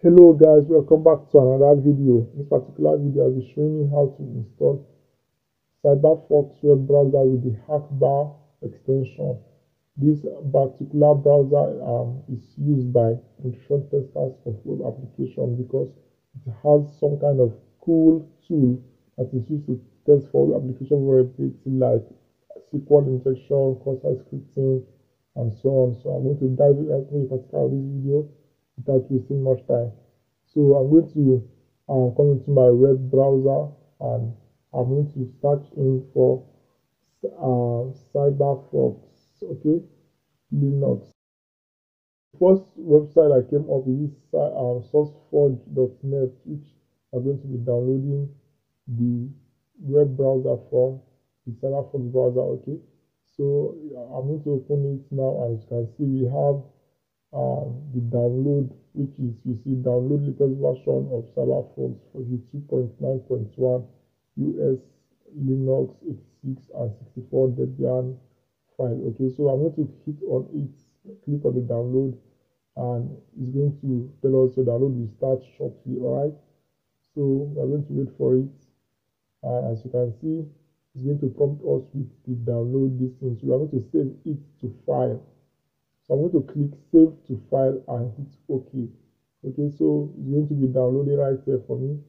hello guys. Welcome back to another video. In this particular video i'll be showing you how to install cyberfox web browser with the hackbar extension. This particular browser um, is used by intrusion testers of web application because it has some kind of cool tool that is used to test for web application vulnerability like sql injection cross-site scripting and so on. So i'm going to dive into the particular this video without wasting much time. So I'm going to um, come into my web browser and I'm going to search in for uh, CyberFox, okay, Linux. First website I came up is uh, sourceforge.net, which I'm going to be downloading the web browser from the CyberFox browser, okay. So I'm going to open it now, and as you can see, we have the download, which is you see download latest version of CyberFox for 2.9.1 US Linux 86 and 64 Debian file. Okay, so I'm going to hit on it, click on the download, and it's going to tell us the download will start shortly. All right, so we're going to wait for it. Uh, as you can see, it's going to prompt us with the download distance. we are going to save it to file. I'm going to click save to file and hit OK. Okay, so it's going to be downloading right here for me.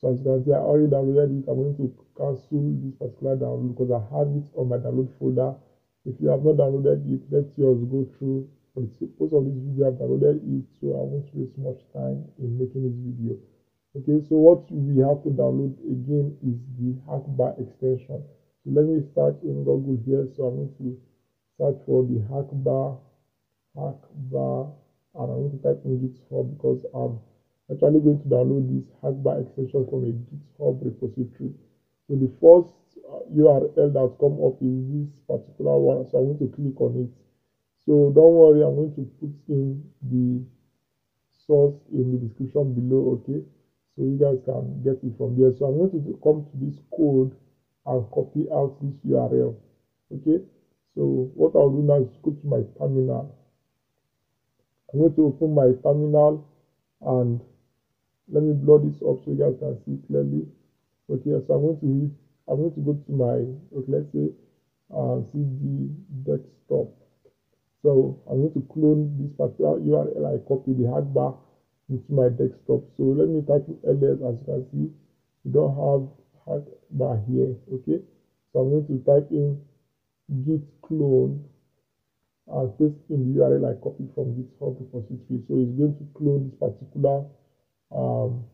So as you can see, I already downloaded it. I'm going to cancel this particular download because I have it on my download folder. If you have not downloaded it, let yours go through. Most of this video I've downloaded it, so I won't waste much time in making this video. Okay, so what we have to download again is the Hackbar extension. So let me start in Google here. So I'm going to search for the Hackbar hackbar and I'm going to type in github because I'm actually going to download this hackbar extension from a github repository. So the first url uh, that come up is this particular one so i'm going to click on it. So don't worry i'm going to put in the source in the description below okay? So you guys can get it from there. So i'm going to come to this code and copy out this url okay? So what i'll do now is go to my terminal I'm going to open my terminal and let me blow this up so you guys can see clearly. Okay, so I'm going to hit, I'm going to go to my, okay, let's say, uh, CD desktop. So I'm going to clone this particular URL I copied the hackbar into my desktop. So let me type in ls as you can see. We don't have hackbar here. Okay, so I'm going to type in git clone and paste in the URL I copied from GitHub repository. So it's going to clone this particular um,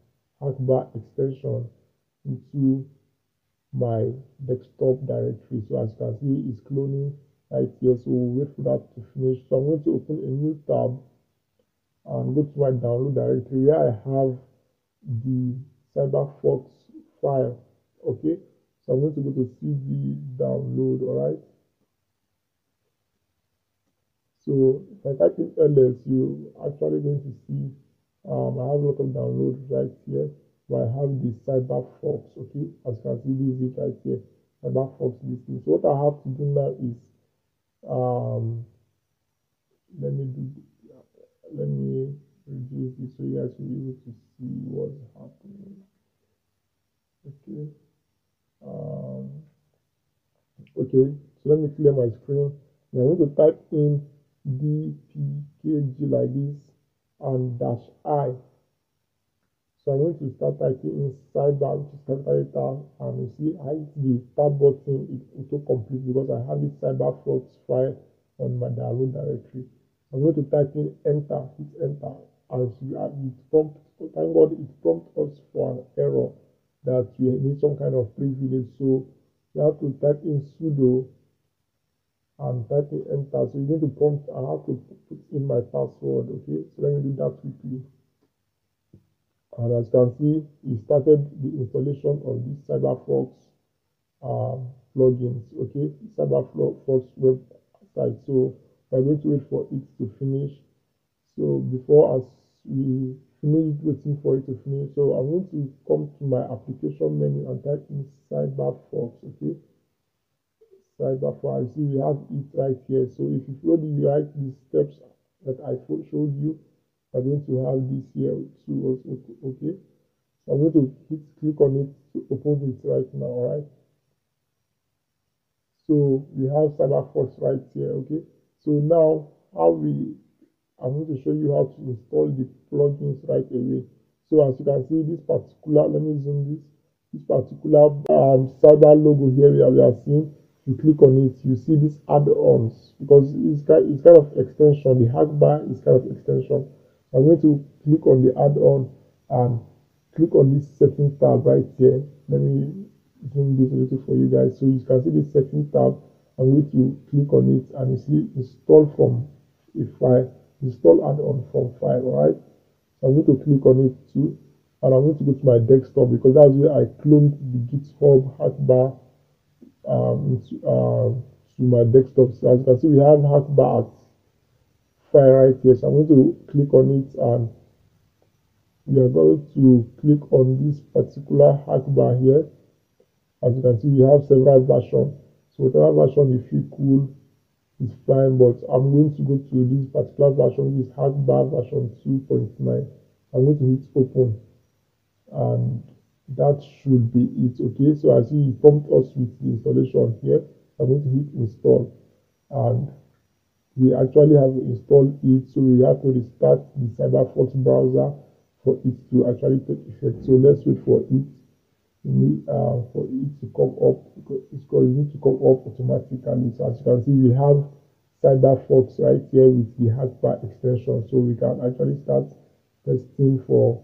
Hackbar extension into my desktop directory. So as you can see, it's cloning right here. So we'll wait for that to finish. So I'm going to open a new tab and go to my download directory where I have the CyberFox file. Okay, so I'm going to go to CD download. All right. So if I type in ls, you actually going to see um, I have a lot of downloads right here. But I have the CyberFox, okay? As you can see, this is right here. CyberFox listing. So what I have to do now is um, let me do let me reduce this so you guys will be able to see what's happening. Okay. Um, okay, so let me clear my screen. I'm going to type in dpkg like this and dash i. So i'm going to start typing inside that which is capital and you see i the tab button it auto complete because i have this cyberfox file on my download directory. I'm going to type in enter hit enter and see it prompt oh, thank god it prompts us for an error that we need some kind of privilege. So you have to type in sudo and typing enter. So you need to prompt, I have to put in my password. Okay, so let me do that quickly. And as you can see, we started the installation of this CyberFox um, plugins. Okay, CyberFox website. So we're going to wait for it to finish. So before as we finish waiting for it to finish, so I'm going to come to my application menu and type in CyberFox. Okay cyber for I see we have it right here. So if you follow the right the steps that I showed you, we're going to have this here too also okay? So i'm going to hit click on it to open it right now all right? So we have CyberFox right here okay? So now how we i'm going to show you how to install the plugins right away. So as you can see this particular let me zoom this this particular um, cyber logo here we are, we are seeing you click on it you see these add-ons because it's kind, it's kind of extension the hack bar is kind of extension. I'm going to click on the add-on and click on this setting tab right here. Let me zoom this a little for you guys. So you can see this setting tab. I'm going to click on it and you see install from a file install add-on from file all right so i'm going to click on it too. And i'm going to go to my desktop because that's where i cloned the github hack bar um, to, uh, to my desktop. So as you can see, we have Hackbar file right here. So I'm going to click on it and we are going to click on this particular Hackbar here. As you can see, we have several versions. So whatever version you feel cool is fine, but I'm going to go to this particular version, this Hackbar version 2.9. I'm going to hit open and that should be it okay? So as you prompt us with the installation here. I'm going to hit install. And we actually have installed it so we have to restart the cyberfox browser for it to actually take effect. So let's wait for it. Uh, for it to come up it's going to come up automatically. So as you can see we have cyberfox right here with the hackbar extension so we can actually start testing for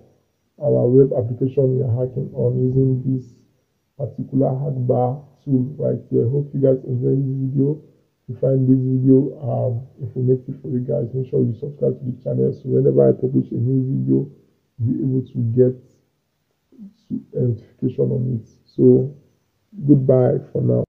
our web application we are hacking on using this particular hackbar tool right here. Hope you guys enjoy this video. If you find this video um, informative for you guys make sure you subscribe to the channel so whenever i publish a new video you'll be able to get notification on it. So goodbye for now